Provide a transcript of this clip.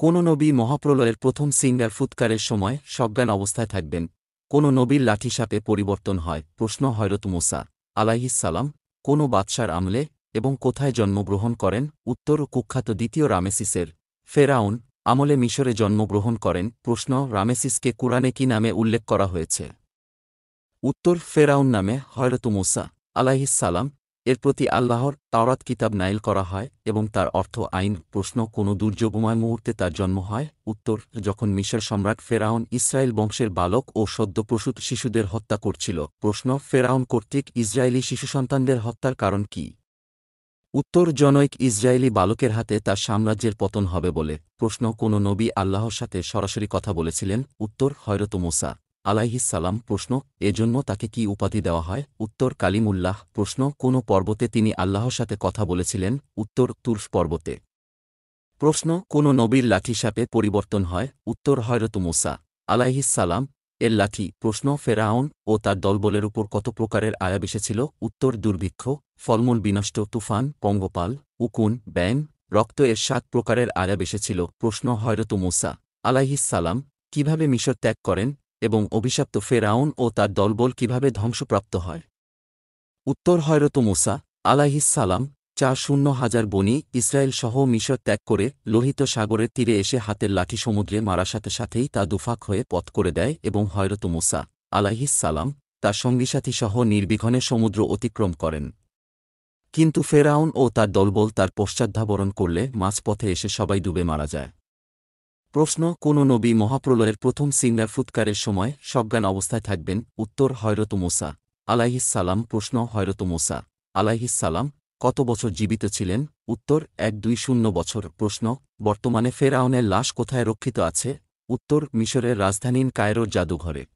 কোন নবী মহাপ্রলয়ের প্রথম সিঙ্গার ফুৎকারের সময় সজ্ঞান অবস্থায় থাকবেন। কোন নবীর লাঠি সাপে পরিবর্তন হয়, প্রশ্ন হয়রত মুসা আলাইহিসালাম কোন বাদশার আমলে এবং কোথায় জন্মগ্রহণ করেন, উত্তর কুখ্যাত দ্বিতীয় রামেসিসের। ফেরাউন আমলে মিশরে জন্মগ্রহণ করেন, প্রশ্ন রামেসিসকে কুরআনে কি নামে উল্লেখ করা হয়েছে। উত্তর ফেরাউন নামে হয়রত মুসা আলাইহিসালাম এর প্রতি আল্লাহর তাওরাত কিতাব নাইল করা হয় এবং তার অর্থ আইন, প্রশ্ন, কোনো দুর্যোগময় মুহূর্তে তার জন্ম হয়। উত্তর, যখন মিশর সম্রাট ফেরাউন ইসরায়েল বংশের বালক ও সদ্যপ্রসূত শিশুদের হত্যা করছিল। প্রশ্ন, ফেরাউন কর্তৃক ইসরায়েলি শিশু সন্তানদের হত্যার কারণ কি? উত্তর, জনৈক ইসরায়েলি বালকের হাতে তার সাম্রাজ্যের পতন হবে বলে। প্রশ্ন, কোন নবী আল্লাহর সাথে সরাসরি কথা বলেছিলেন? উত্তর, হয়রত মুসা। আলাইহিসালাম প্রশ্ন, এজন্য তাকে কি উপাধি দেওয়া হয়? উত্তর, কালিমুল্লাহ। প্রশ্ন, কোন পর্বতে তিনি আল্লাহর সাথে কথা বলেছিলেন? উত্তর তুর্স পর্বতে। প্রশ্ন, কোন নবীর লাঠি সাপে পরিবর্তন হয়? উত্তর, হয়রত মুসা। আলাইহিসালাম এর লাঠি। প্রশ্ন, ফেরাউন ও তার দলবলের উপর কত প্রকারের আয়াব এসেছিল? উত্তর, দুর্ভিক্ষ, ফলমূল বিনষ্ট তুফান, পঙ্গপাল, উকুন ব্যাং রক্ত এর সাত প্রকারের আয়াব এসেছিল। প্রশ্ন, হয়রত মুসা। আলাইহিসালাম কীভাবে মিশর ত্যাগ করেন? এবং অভিশপ্ত ফেরাউন ও তার দলবল কীভাবে ধ্বংসপ্রাপ্ত হয়। উত্তর হয়রত মুসা আলাইহিসালাম চার শূন্য হাজার বনি ইসরায়েল সহ মিশর ত্যাগ করে লোহিত সাগরের তীরে এসে হাতের লাঠি সমুদ্রে মারার সাথে সাথেই তা দুফাক হয়ে পথ করে দেয় এবং হয়রত মুসা আলাইহিসালাম তার সঙ্গীসাথী সহ নির্বিঘ্নে সমুদ্র অতিক্রম করেন। কিন্তু ফেরাউন ও তার দলবল তার পশ্চাদ্ধাবরণ করলে মাঝপথে এসে সবাই ডুবে মারা যায়। প্রশ্ন, কোন নবী মহাপ্রলয়ের প্রথম সিংলার ফুৎকারের সময় সজ্ঞান অবস্থায় থাকবেন? উত্তর, হয়রত মোসা। আলাইহিসালাম প্রশ্ন, হয়রত মোসা। আলাইহিসালাম কত বছর জীবিত ছিলেন? উত্তর, এক দুই শূন্য বছর। প্রশ্ন, বর্তমানে ফেরাউনের লাশ কোথায় রক্ষিত আছে? উত্তর, মিশরের রাজধানীন কায়রোর জাদুঘরে।